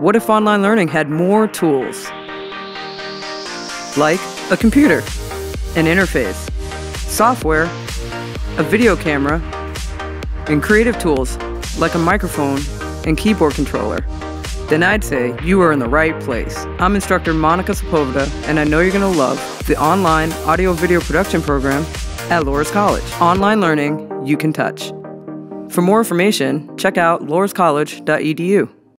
What if online learning had more tools? Like a computer, an interface, software, a video camera, and creative tools like a microphone and keyboard controller, then I'd say you are in the right place. I'm instructor Monica Sepulveda, and I know you're going to love the online audio video production program at Laurus College. Online learning you can touch. For more information, check out lauruscollege.edu.